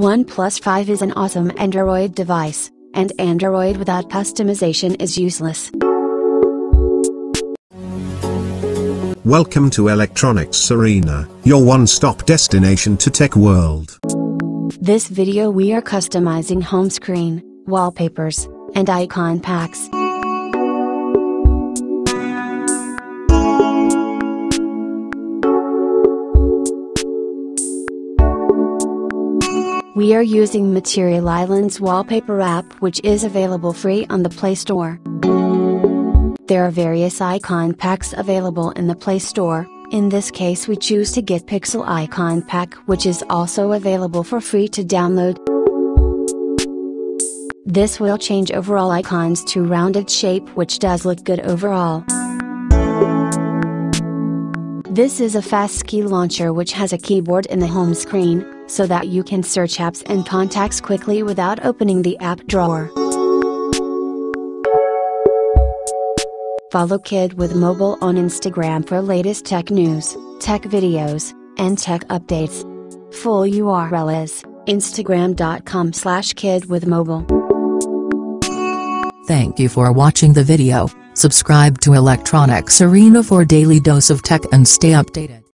OnePlus 5 is an awesome Android device, and Android without customization is useless. Welcome to Electronics Arena, your one-stop destination to tech world. This video we are customizing home screen, wallpapers, and icon packs. We are using Material Island's wallpaper app which is available free on the Play Store. There are various icon packs available in the Play Store, in this case we choose to get Pixel Icon Pack which is also available for free to download. This will change overall icons to rounded shape which does look good overall. This is a fast key launcher which has a keyboard in the home screen, so that you can search apps and contacts quickly without opening the app drawer. Follow Kid with Mobile on Instagram for latest tech news, tech videos, and tech updates. Full URL is instagram.com slash kidwithmobile. Thank you for watching the video. Subscribe to Electronics Arena for daily dose of tech and stay updated.